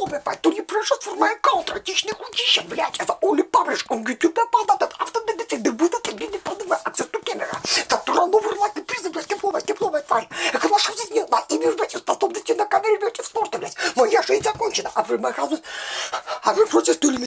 тепло, поэтому то не происшествие моя аккаунт, отечный худища, блядь, это Оли Павлиш, он YouTube падает, автодедицы, да будет тебе не подумай, акция стукенера, это новый лайк, призы, блядь, тепловая, тепловая тварь, это ваша жизнь, на имя, блядь, способности на камере, блядь, в спорте, блядь, моя жизнь закончена, а вы, моя а вы против протестуете